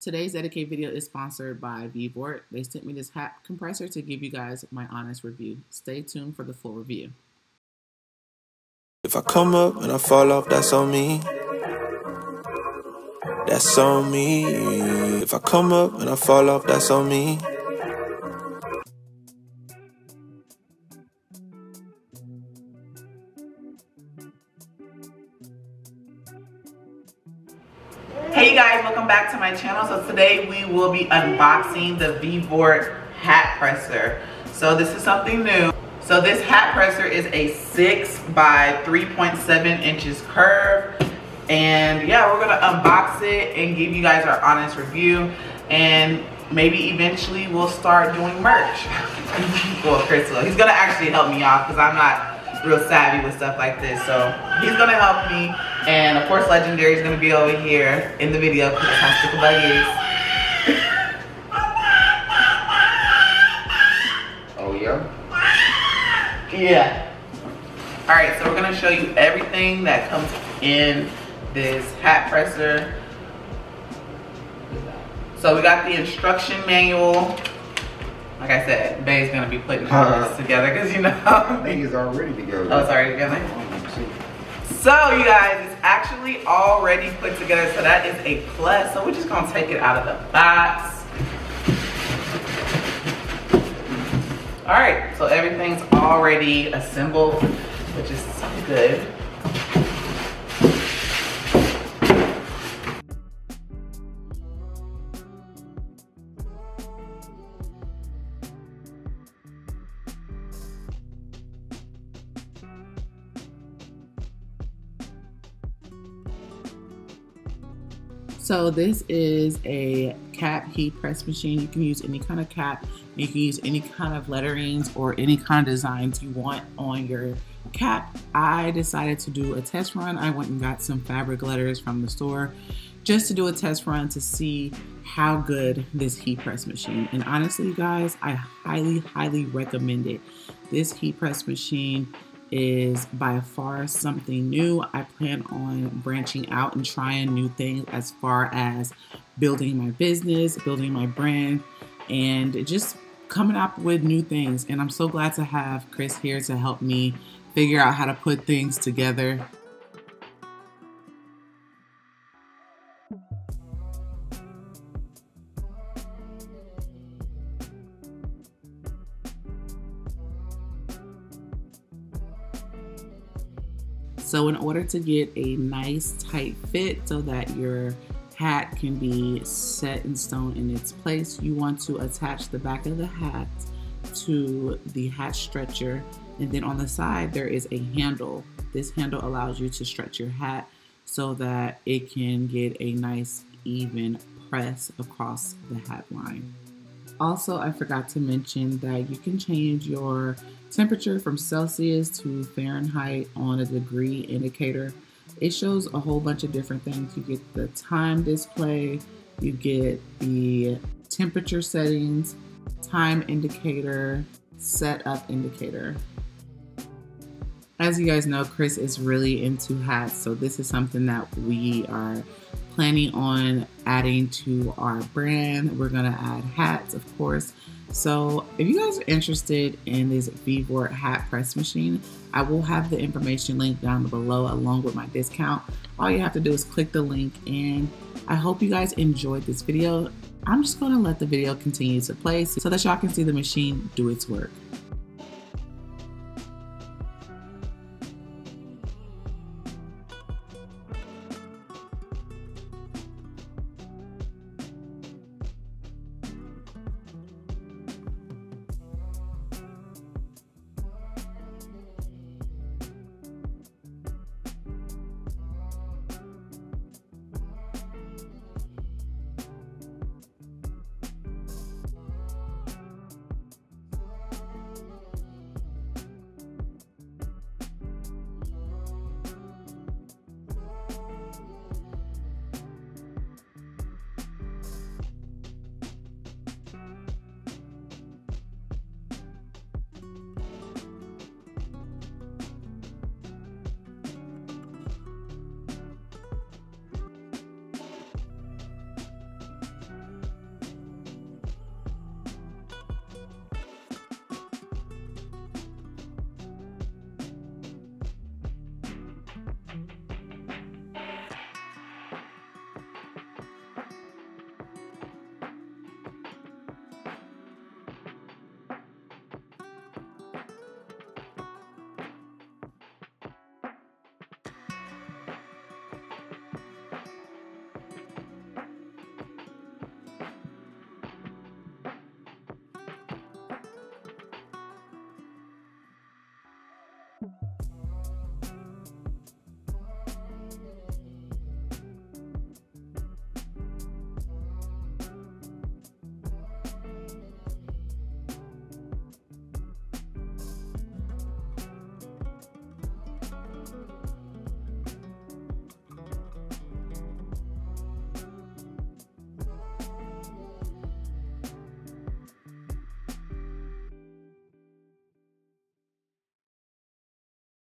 Today's dedicated video is sponsored by VEVOR. They sent me this hat compressor to give you guys my honest review. Stay tuned for the full review. If I come up and I fall off, that's on me. That's on me. If I come up and I fall off, that's on me. Guys, welcome back to my channel. So today we will be unboxing the VEVOR hat presser. So this is something new. So this hat presser is a six by 3.7 inches curve. And yeah, we're gonna unbox it and give you guys our honest review. And maybe eventually we'll start doing merch. well, Crystal. He's gonna actually help me out because I'm not real savvy with stuff like this. So he's gonna help me. And of course, Legendary is gonna be over here in the video because that's how is. Oh yeah? Yeah. All right, so we're gonna show you everything that comes in this hat presser. So we got the instruction manual. Like I said, Bay's gonna be putting all this together because you know. Think already together. Oh, sorry, together. So you guys, it's actually already put together. So that is a plus. So we're just gonna take it out of the box. All right, so everything's already assembled, which is so good. So this is a cap heat press machine. You can use any kind of cap. You can use any kind of letterings or any kind of designs you want on your cap. I decided to do a test run. I went and got some fabric letters from the store just to do a test run to see how good this heat press machine. And honestly, guys, I highly, highly recommend it. This heat press machine is by far something new. I plan on branching out and trying new things as far as building my business, building my brand, and just coming up with new things. And I'm so glad to have Chris here to help me figure out how to put things together. So in order to get a nice tight fit so that your hat can be set in stone in its place, you want to attach the back of the hat to the hat stretcher. And then on the side, there is a handle. This handle allows you to stretch your hat so that it can get a nice even press across the hat line. Also, I forgot to mention that you can change your temperature from Celsius to Fahrenheit on a degree indicator. It shows a whole bunch of different things. You get the time display, you get the temperature settings, time indicator, setup indicator. As you guys know, Chris is really into hats, so this is something that we are planning on adding to our brand. We're gonna add hats, of course. So if you guys are interested in this VEVOR hat press machine, I will have the information linked down below along with my discount. All you have to do is click the link and I hope you guys enjoyed this video. I'm just gonna let the video continue to play so that y'all can see the machine do its work.